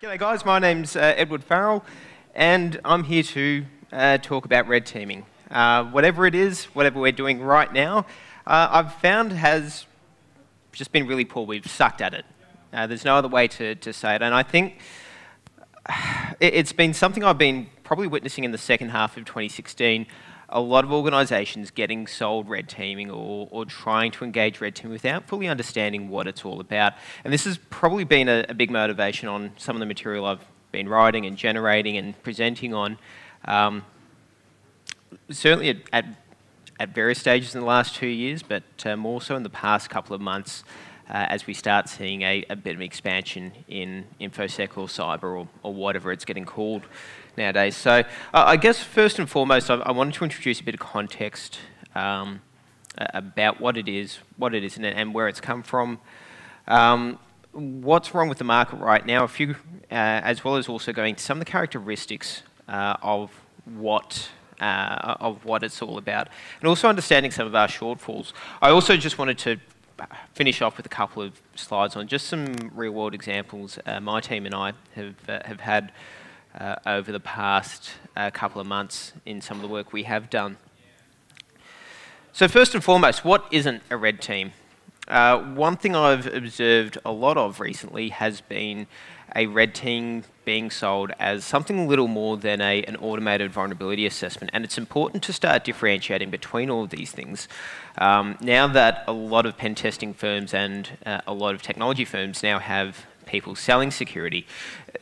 G'day guys, my name's uh, Edward Farrell and I'm here to uh, talk about red teaming. Uh, whatever it is, whatever we're doing right now, uh, I've found has just been really poor. We've sucked at it. Uh, there's no other way to, to say it. And I think it, it's been something I've been probably witnessing in the second half of 2016 a lot of organisations getting sold red teaming or, or trying to engage red teaming without fully understanding what it's all about. And this has probably been a, a big motivation on some of the material I've been writing and generating and presenting on. Um, certainly at, at, at, various stages in the last two years, but uh, more so in the past couple of months as we start seeing a, a, bit of expansion in InfoSec or cyber or, or whatever it's getting called nowadays. So uh, I guess first and foremost, I, I, wanted to introduce a bit of context um, about what it is, what it is, and, and where it's come from. Um, what's wrong with the market right now? A few, uh, as well as also going to some of the characteristics uh, of what uh, of what it's all about, and also understanding some of our shortfalls. I also just wanted to finish off with a couple of slides on just some real-world examples uh, my team and I have uh, have had uh, over the past uh, couple of months in some of the work we have done. So first and foremost, what isn't a red team? Uh, one thing I've observed a lot of recently has been a red team being sold as something little more than a, an automated vulnerability assessment. And it's important to start differentiating between all of these things. Um, now that a lot of pen testing firms and uh, a lot of technology firms now have people selling security,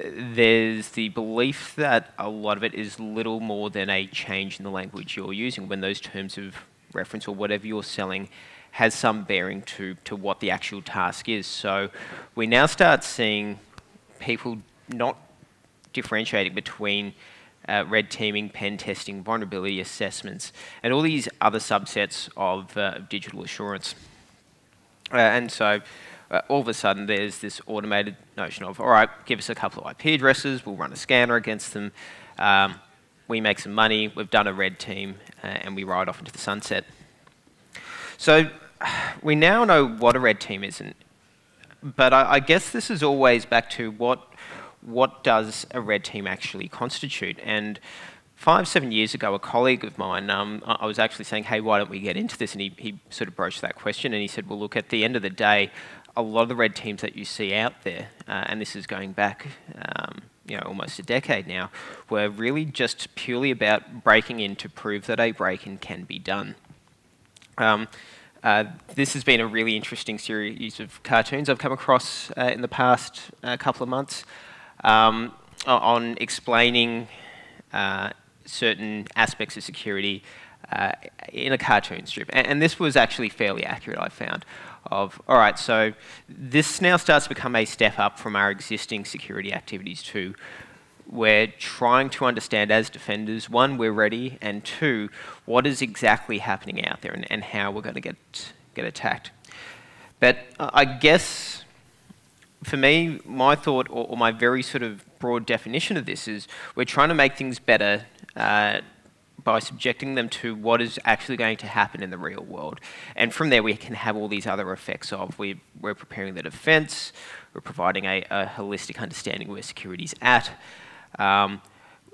there's the belief that a lot of it is little more than a change in the language you're using when those terms of reference or whatever you're selling has some bearing to, to what the actual task is. So we now start seeing people not differentiating between uh, red teaming, pen testing, vulnerability assessments, and all these other subsets of uh, digital assurance. Uh, and so uh, all of a sudden there's this automated notion of, all right, give us a couple of IP addresses, we'll run a scanner against them, um, we make some money, we've done a red team, uh, and we ride off into the sunset. So we now know what a red team is, and, but I, I guess this is always back to what, what does a red team actually constitute? And five, seven years ago, a colleague of mine, um, I was actually saying, hey, why don't we get into this? And he, he sort of broached that question and he said, well, look, at the end of the day, a lot of the red teams that you see out there, uh, and this is going back um, you know, almost a decade now, were really just purely about breaking in to prove that a break-in can be done. Um, uh, this has been a really interesting series of cartoons I've come across uh, in the past uh, couple of months um, on explaining uh, certain aspects of security uh, in a cartoon strip. And, and, this was actually fairly accurate, I found of, all right, so this now starts to become a step up from our existing security activities too. We're trying to understand as defenders, one, we're ready, and two, what is exactly happening out there and, and how we're going to get, get attacked. But I guess for me, my thought or, or, my very sort of broad definition of this is we're trying to make things better uh, by subjecting them to what is actually going to happen in the real world. And from there, we can have all these other effects of we, we're preparing the defense, we're providing a, a holistic understanding where security's at, um,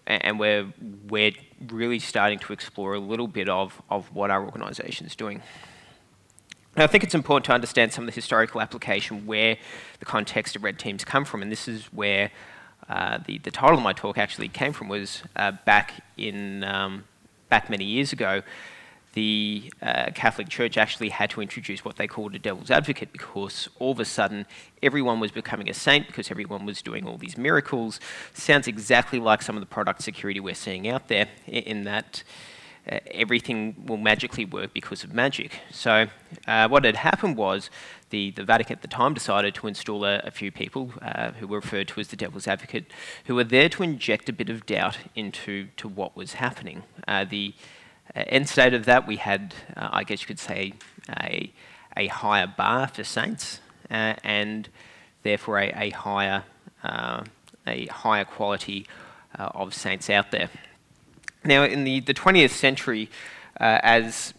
and we're, we're really starting to explore a little bit of, of what our organisation is doing. Now, I think it's important to understand some of the historical application where the context of red teams come from, and this is where uh, the, the title of my talk actually came from was uh, back in um, back many years ago, the uh, Catholic Church actually had to introduce what they called a devil's advocate because all of a sudden everyone was becoming a saint because everyone was doing all these miracles. Sounds exactly like some of the product security we're seeing out there, in that uh, everything will magically work because of magic. So, uh, what had happened was the, the Vatican at the time decided to install a, a few people uh, who were referred to as the devil's advocate, who were there to inject a bit of doubt into to what was happening. Uh, the uh, end of that, we had, uh, I guess you could say, a, a higher bar for saints, uh, and therefore a, a higher a higher quality of saints out there. Now, in the, the 20th century, as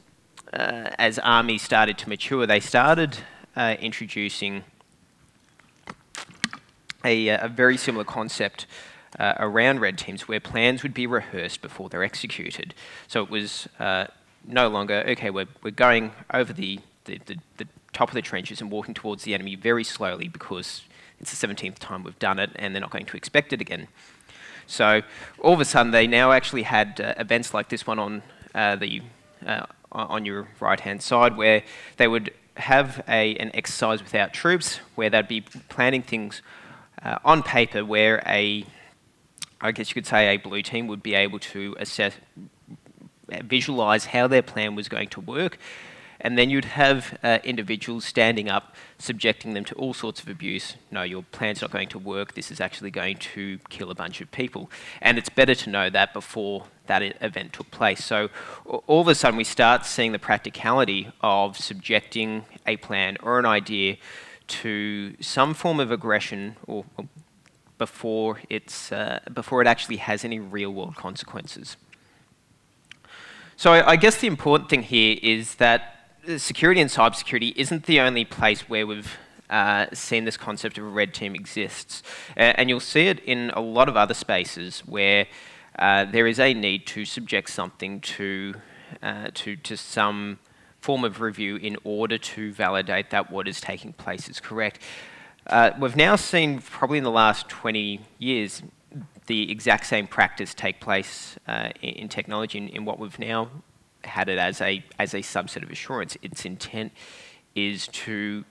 uh, as armies started to mature, they started uh, introducing a, a very similar concept uh, around red teams where plans would be rehearsed before they're executed. So it was uh, no longer, okay, we're, we're going over the, the, the, the top of the trenches and walking towards the enemy very slowly because it's the 17th time we've done it and they're not going to expect it again. So all of a sudden, they now actually had uh, events like this one on uh, the uh, on your right-hand side, where they would have a, an exercise without troops, where they'd be planning things uh, on paper, where a I guess you could say a blue team would be able to assess, visualize how their plan was going to work, and then you'd have uh, individuals standing up, subjecting them to all sorts of abuse. No, your plan's not going to work. This is actually going to kill a bunch of people. And it's better to know that before that event took place. So all of a sudden, we start seeing the practicality of subjecting a plan or an idea to some form of aggression or, or before, it's, uh, before it actually has any real world consequences. So I, I guess the important thing here is that security and cybersecurity isn't the only place where we've uh, seen this concept of a red team exists. Uh, and you'll see it in a lot of other spaces where uh, there is a need to subject something to, uh, to, to some form of review in order to validate that what is taking place is correct. Uh, we've now seen, probably in the last 20 years, the exact same practice take place uh, in, technology in, in what we've now had it as a, as a subset of assurance. Its intent is to,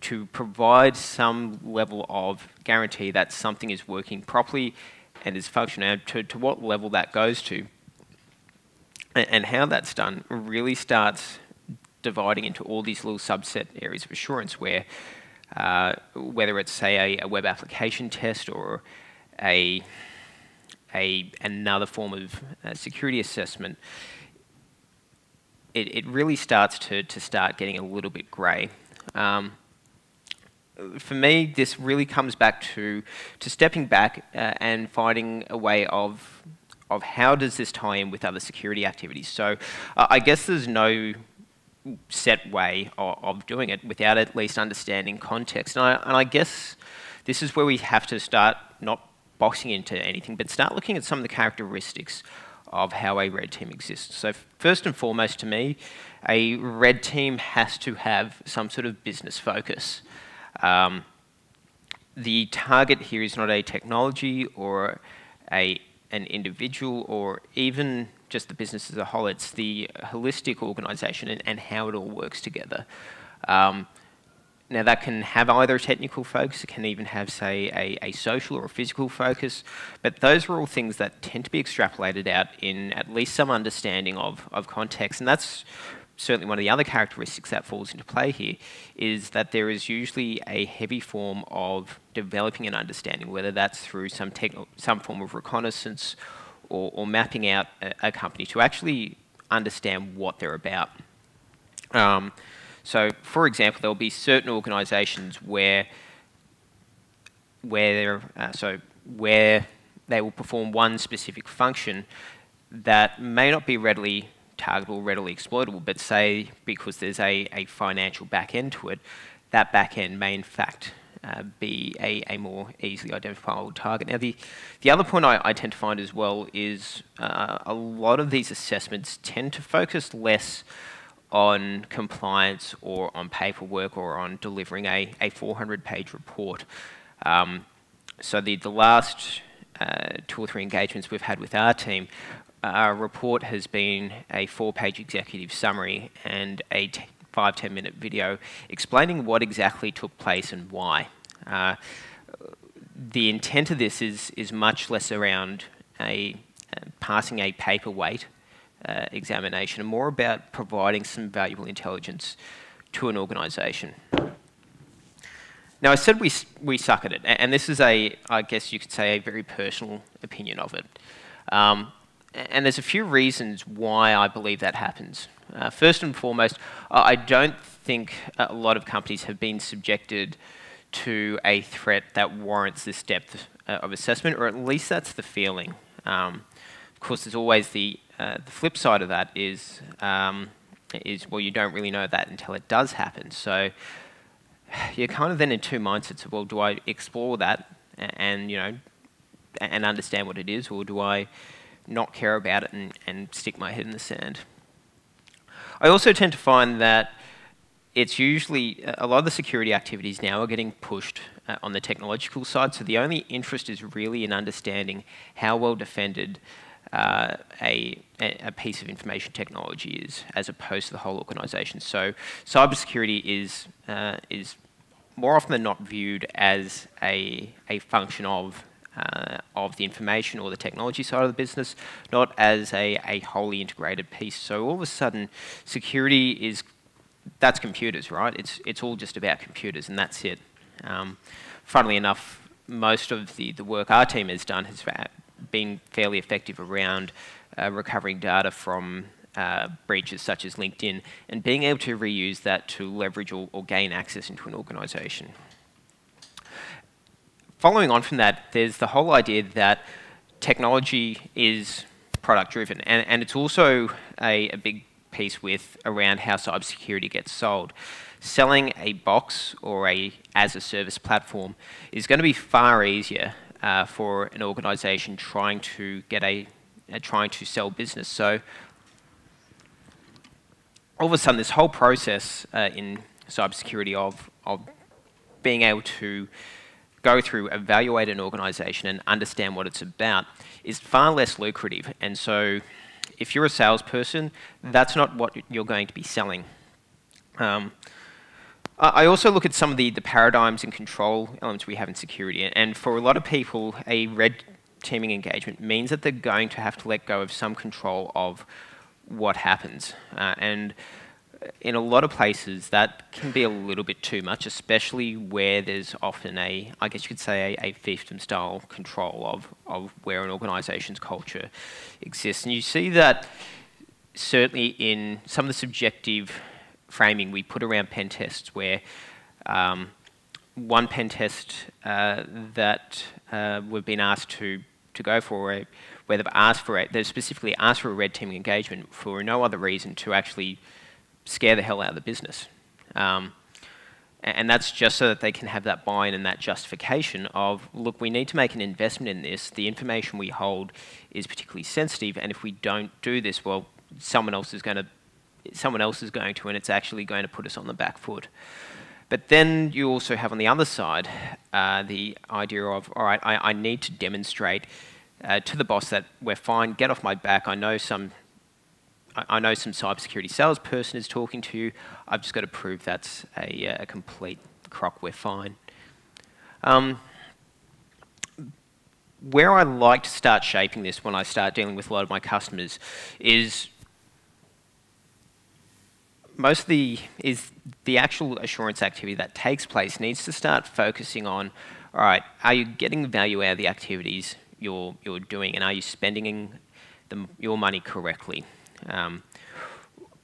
to provide some level of guarantee that something is working properly and is functioning. To, to what level that goes to and, and how that's done really starts dividing into all these little subset areas of assurance where uh, whether it's, say, a, a, web application test or a, a another form of uh, security assessment, it, it really starts to, to start getting a little bit grey. Um, for me, this really comes back to, to stepping back uh, and finding a way of, of how does this tie in with other security activities. So I guess there's no set way of, of, doing it without at least understanding context. And I, and I guess this is where we have to start not boxing into anything, but start looking at some of the characteristics of how a red team exists. So first and foremost to me, a red team has to have some sort of business focus. Um, the target here is not a technology or a, an individual or even just the business as a whole. It's the holistic organization and, and how it all works together. Um, now that can have either a technical focus, it can even have, say, a, a, social or a physical focus, but those are all things that tend to be extrapolated out in at least some understanding of, of context, and that's certainly one of the other characteristics that falls into play here, is that there is usually a heavy form of developing an understanding, whether that's through some, some form of reconnaissance or, or mapping out a, a, company to actually understand what they're about. Um, so, for example, there will be certain organisations where where uh, so where they will perform one specific function that may not be readily targetable, readily exploitable, but say because there's a, a financial back end to it, that back end may in fact uh, be a, a more easily identifiable target. Now, the, the other point I, I tend to find as well is uh, a lot of these assessments tend to focus less on compliance or on paperwork or on delivering a, a 400 page report. Um, so the, the last uh, two or three engagements we've had with our team, our report has been a four page executive summary and a five, 10 minute video explaining what exactly took place and why. Uh, the intent of this is, is much less around a, uh, passing a paperweight uh, examination and more about providing some valuable intelligence to an organisation. Now, I said we, we suck at it, and this is a, I guess you could say, a very personal opinion of it. Um, and there's a few reasons why I believe that happens. Uh, first and foremost, I don't think a lot of companies have been subjected to a threat that warrants this depth uh, of assessment, or at least that's the feeling. Um, of course, there's always the uh, the flip side of that is, um, is, well, you don't really know that until it does happen. So you're kind of then in two mindsets of, well, do I explore that and, and you know, and understand what it is, or do I not care about it and, and stick my head in the sand? I also tend to find that it's usually a lot of the security activities now are getting pushed uh, on the technological side. So the only interest is really in understanding how well defended uh, a, a piece of information technology is, as opposed to the whole organisation. So cybersecurity is uh, is more often than not viewed as a a function of uh, of the information or the technology side of the business, not as a, a wholly integrated piece. So all of a sudden, security is that's computers, right? It's it's all just about computers, and that's it. Um, funnily enough, most of the, the work our team has done has been fairly effective around uh, recovering data from uh, breaches such as LinkedIn and being able to reuse that to leverage or, or gain access into an organization. Following on from that, there's the whole idea that technology is product driven and, and it's also a, a big piece with around how cybersecurity gets sold. Selling a box or a as a service platform is going to be far easier uh, for an organization trying to get a uh, trying to sell business. So all of a sudden, this whole process uh, in cybersecurity of of being able to go through, evaluate an organization, and understand what it's about is far less lucrative. And so if you're a salesperson, that's not what you're going to be selling. Um, I also look at some of the, the paradigms and control elements we have in security. And for a lot of people, a red teaming engagement means that they're going to have to let go of some control of what happens. Uh, and in a lot of places, that can be a little bit too much, especially where there's often a, I guess you could say, a, a fiefdom style control of, of where an organisation's culture exists. And you see that certainly in some of the subjective framing we put around pen tests, where um, one pen test uh, that uh, we've been asked to, to go for, a, where they've asked for it, they've specifically asked for a red teaming engagement for no other reason to actually scare the hell out of the business. Um, and that's just so that they can have that buy-in and that justification of, look, we need to make an investment in this. The information we hold is particularly sensitive, and if we don't do this, well, someone else is going to, someone else is going to, and it's actually going to put us on the back foot. But then you also have on the other side uh, the idea of, all right, I, I need to demonstrate uh, to the boss that we're fine, get off my back. I know some I know some cybersecurity salesperson is talking to you. I've just got to prove that's a, a complete crock. We're fine. Um, where I like to start shaping this when I start dealing with a lot of my customers is most of the is the actual assurance activity that takes place needs to start focusing on all right are you getting value out of the activities you're you're doing and are you spending the, your money correctly um,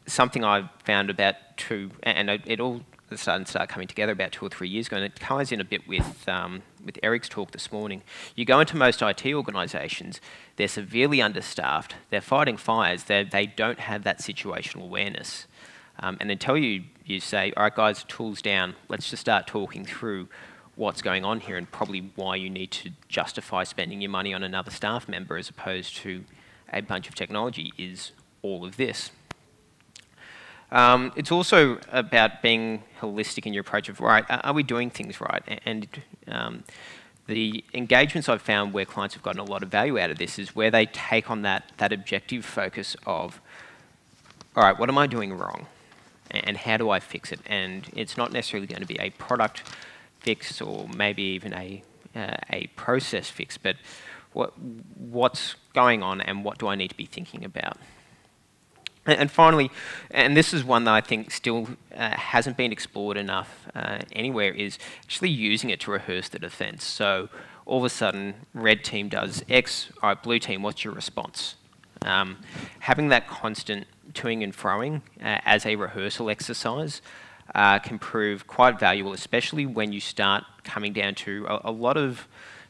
something I found about two, and it all started to start coming together about two or three years ago, and it ties in a bit with um, with Eric's talk this morning. You go into most IT organisations, they're severely understaffed, they're fighting fires, they they don't have that situational awareness, um, and until you you say, all right, guys, tools down, let's just start talking through what's going on here and probably why you need to justify spending your money on another staff member as opposed to a bunch of technology is all of this. Um, it's also about being holistic in your approach of, right, are we doing things right? And um, the engagements I've found where clients have gotten a lot of value out of this is where they take on that, that objective focus of, all right, what am I doing wrong? And how do I fix it? And it's not necessarily going to be a product fix or maybe even a, uh, a process fix, but what, what's going on and what do I need to be thinking about? And finally, and this is one that I think still uh, hasn't been explored enough uh, anywhere, is actually using it to rehearse the defense. So all of a sudden, red team does X, all right, blue team, what's your response? Um, having that constant toing and froing uh, as a rehearsal exercise uh, can prove quite valuable, especially when you start coming down to a, a lot of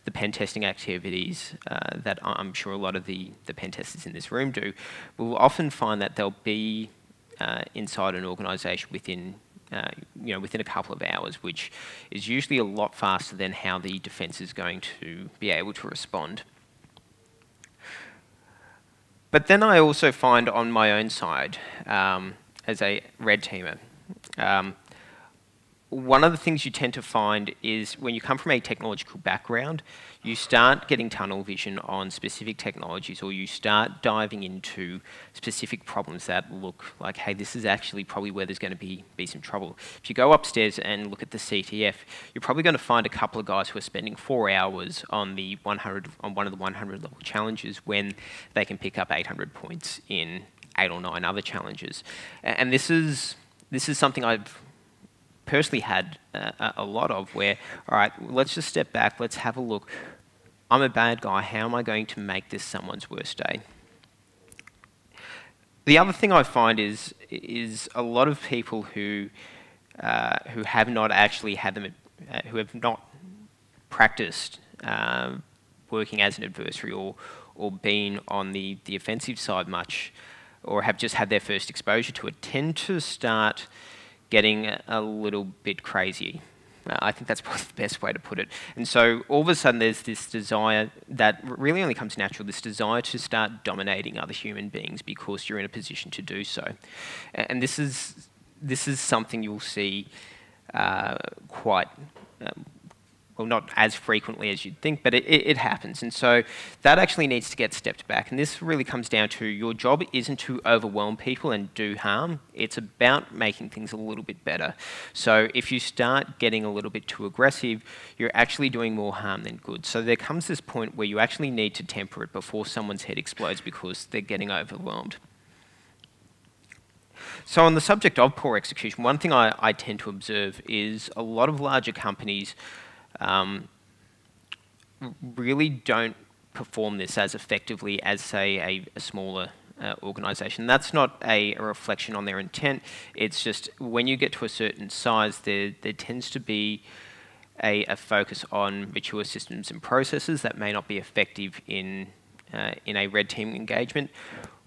the pen testing activities uh, that I'm sure a lot of the, the pen testers in this room do, we'll often find that they'll be uh, inside an organisation within uh, you know, within a couple of hours, which is usually a lot faster than how the defence is going to be able to respond. But then I also find on my own side, um, as a red teamer, um, one of the things you tend to find is when you come from a technological background, you start getting tunnel vision on specific technologies or you start diving into specific problems that look like, hey, this is actually probably where there's going to be, be some trouble. If you go upstairs and look at the CTF, you're probably going to find a couple of guys who are spending four hours on the 100 on one of the 100 level challenges when they can pick up 800 points in eight or nine other challenges. And this is this is something I've personally had a, a lot of where, all right, let's just step back, let's have a look. I'm a bad guy, how am I going to make this someone's worst day? The other thing I find is, is a lot of people who, uh, who have not actually had them, uh, who have not practiced uh, working as an adversary or, or been on the, the offensive side much, or have just had their first exposure to it, tend to start getting a little bit crazy. Uh, I think that's probably the best way to put it. And so all of a sudden there's this desire that really only comes natural, this desire to start dominating other human beings because you're in a position to do so. And this is, this is something you'll see uh, quite um, well, not as frequently as you'd think, but it, it, happens. And so that actually needs to get stepped back. And this really comes down to your job isn't to overwhelm people and do harm. It's about making things a little bit better. So if you start getting a little bit too aggressive, you're actually doing more harm than good. So there comes this point where you actually need to temper it before someone's head explodes because they're getting overwhelmed. So on the subject of poor execution, one thing I, I tend to observe is a lot of larger companies um, really don't perform this as effectively as, say, a, a smaller uh, organisation. That's not a, a, reflection on their intent. It's just when you get to a certain size, there, there tends to be a, a focus on mature systems and processes that may not be effective in, uh, in a red team engagement.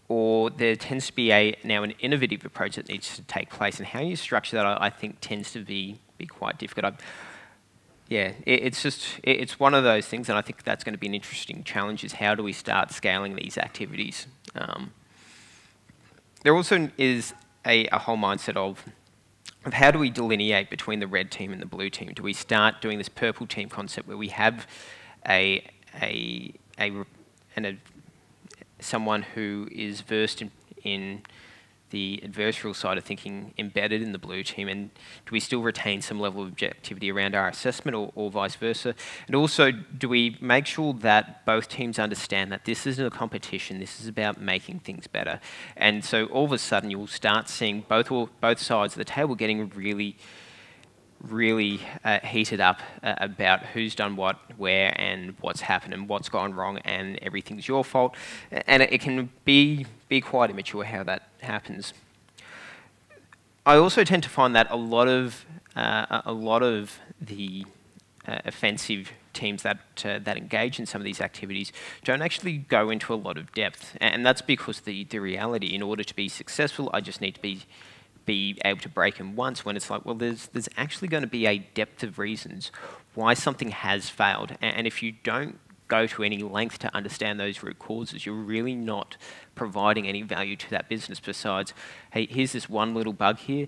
Or there tends to be a now an innovative approach that needs to take place, and how you structure that, I, I think, tends to be be quite difficult. I, yeah, it, it's just it, it's one of those things, and I think that's going to be an interesting challenge: is how do we start scaling these activities? Um, there also is a, a whole mindset of of how do we delineate between the red team and the blue team? Do we start doing this purple team concept where we have a a a, and a someone who is versed in, in the adversarial side of thinking embedded in the blue team and do we still retain some level of objectivity around our assessment or, or, vice versa? And also, do we make sure that both teams understand that this isn't a competition, this is about making things better? And so all of a sudden you'll start seeing both, both sides of the table getting really really uh, heated up uh, about who's done what, where, and what's happened, and what's gone wrong, and everything's your fault. And it, it can be, be quite immature how that happens. I also tend to find that a lot of, uh, a lot of the uh, offensive teams that, uh, that engage in some of these activities don't actually go into a lot of depth. And that's because the, the reality, in order to be successful, I just need to be be able to break them once when it's like, well, there's, there's actually going to be a depth of reasons why something has failed. And if you don't go to any length to understand those root causes, you're really not providing any value to that business besides, hey, here's this one little bug here,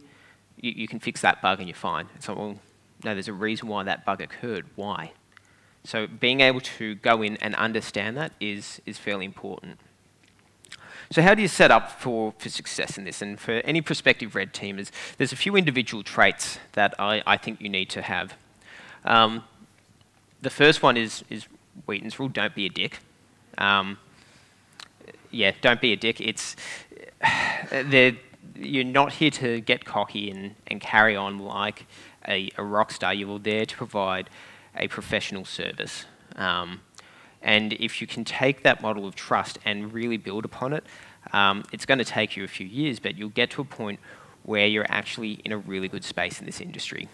you, you can fix that bug and you're fine. It's like, well, no, there's a reason why that bug occurred. Why? So being able to go in and understand that is, is fairly important. So how do you set up for, for success in this? And for any prospective red teamers, there's a few individual traits that I, I think you need to have. Um, the first one is, is Wheaton's rule, don't be a dick. Um, yeah, don't be a dick. It's, you're not here to get cocky and, and carry on like a, a rock star. You're there to provide a professional service. Um, and if you can take that model of trust and really build upon it, um, it's going to take you a few years, but you'll get to a point where you're actually in a really good space in this industry.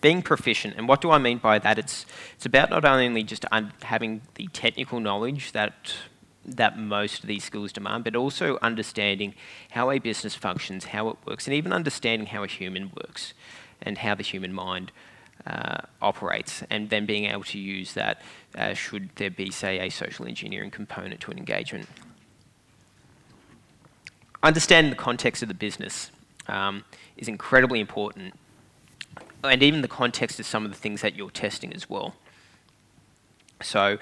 Being proficient, and what do I mean by that? It's, it's about not only just having the technical knowledge that that most of these skills demand, but also understanding how a business functions, how it works, and even understanding how a human works and how the human mind uh, operates, and then being able to use that uh, should there be, say, a social engineering component to an engagement. Understanding the context of the business um, is incredibly important, and even the context of some of the things that you're testing as well. So,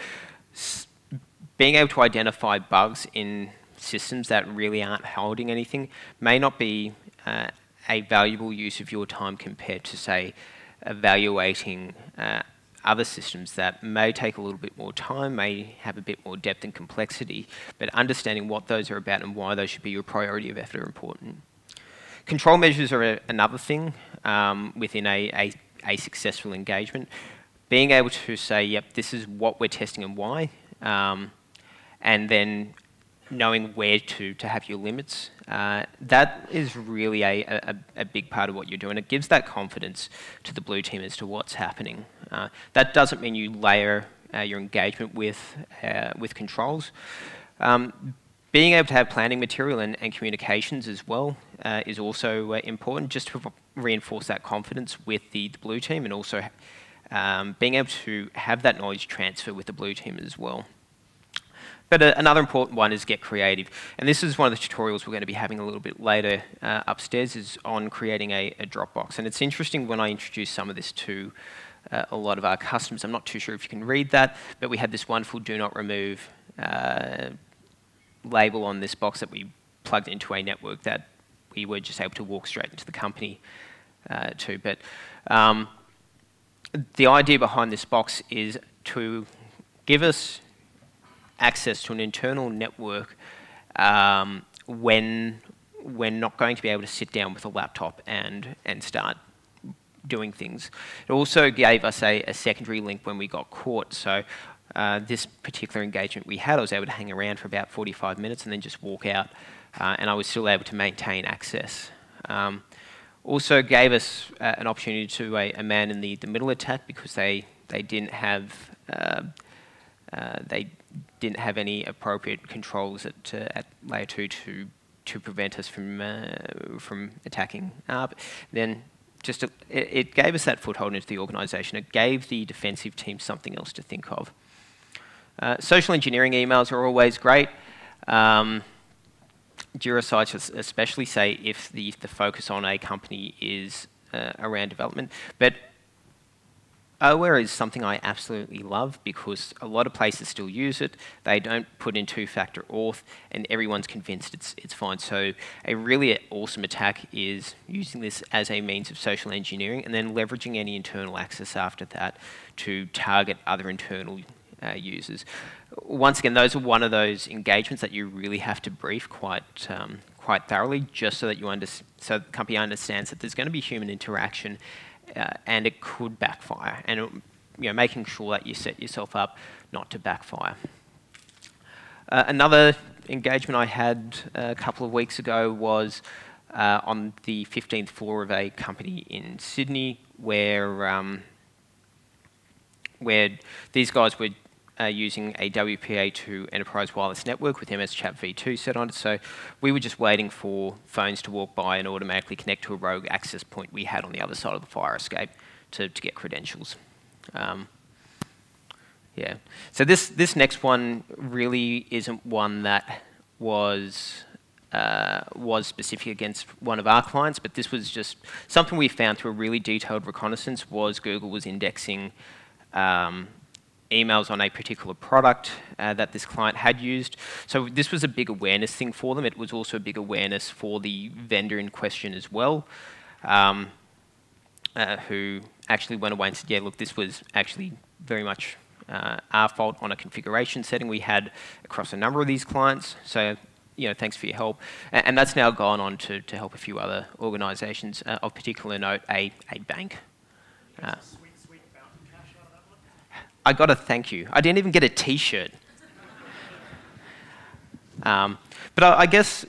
being able to identify bugs in systems that really aren't holding anything may not be uh, a valuable use of your time compared to, say, evaluating uh, other systems that may take a little bit more time, may have a bit more depth and complexity, but understanding what those are about and why those should be your priority of effort are important. Control measures are a, another thing um, within a, a, a, successful engagement. Being able to say, yep, this is what we're testing and why, um, and then knowing where to, to have your limits, uh, that is really a, a, a, big part of what you're doing. It gives that confidence to the blue team as to what's happening. Uh, that doesn't mean you layer uh, your engagement with, uh, with controls. Um, being able to have planning material and, and communications as well uh, is also uh, important just to reinforce that confidence with the, the blue team and also um, being able to have that knowledge transfer with the blue team as well. But uh, another important one is get creative. And this is one of the tutorials we're going to be having a little bit later uh, upstairs is on creating a, a, Dropbox. And it's interesting when I introduce some of this to uh, a lot of our customers. I'm not too sure if you can read that, but we had this wonderful do not remove uh, label on this box that we plugged into a network that we were just able to walk straight into the company uh, to. But um, the idea behind this box is to give us access to an internal network um, when we're not going to be able to sit down with a laptop and, and start doing things. It also gave us a, a secondary link when we got caught. So uh, this particular engagement we had, I was able to hang around for about 45 minutes and then just walk out, uh, and I was still able to maintain access. Um, also gave us uh, an opportunity to a, a, man in the, the middle attack because they, they didn't have uh, uh, they didn't have any appropriate controls at, uh, at layer two to to prevent us from from attacking. Then just a, it, it, gave us that foothold into the organisation. It gave the defensive team something else to think of. Uh, social engineering emails are always great. Um, Jira sites especially say if the, the focus on a company is uh, around development, but OWA is something I absolutely love because a lot of places still use it. They don't put in two-factor auth, and everyone's convinced it's, it's fine. So a really awesome attack is using this as a means of social engineering and then leveraging any internal access after that to target other internal uh, users. Once again, those are one of those engagements that you really have to brief quite um, quite thoroughly, just so that you under so the company understands that there's going to be human interaction uh, and it could backfire. And it, you know, making sure that you set yourself up not to backfire. Uh, another engagement I had a couple of weeks ago was uh, on the 15th floor of a company in Sydney where, um, where these guys were uh, using a WPA2 enterprise wireless network with MS-CHAP v2 set on it. So we were just waiting for phones to walk by and automatically connect to a rogue access point we had on the other side of the fire escape to, to get credentials. Um, yeah. So this, this next one really isn't one that was uh, was specific against one of our clients, but this was just something we found through a really detailed reconnaissance was Google was indexing um, emails on a particular product uh, that this client had used. So this was a big awareness thing for them. It was also a big awareness for the vendor in question as well, um, uh, who actually went away and said, yeah, look, this was actually very much uh, our fault on a configuration setting we had across a number of these clients. So you know, thanks for your help. And, and that's now gone on to, to help a few other organisations. Uh, of particular note, a, a bank. I got a thank you. I didn't even get a T-shirt. Um, but I, I, guess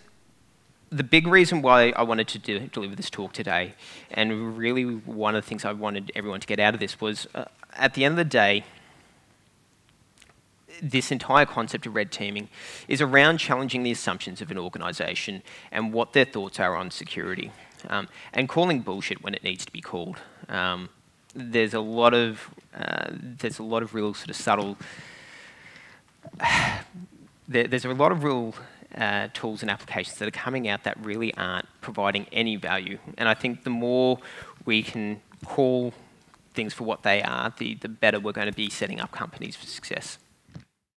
the big reason why I wanted to do, deliver this talk today, and really one of the things I wanted everyone to get out of this was, uh, at the end of the day, this entire concept of red teaming is around challenging the assumptions of an organisation and what their thoughts are on security, um, and calling bullshit when it needs to be called. Um, there's a lot of uh, there's a lot of real sort of subtle. there, there's a lot of real uh, tools and applications that are coming out that really aren't providing any value, and I think the more we can call things for what they are, the, the better we're going to be setting up companies for success.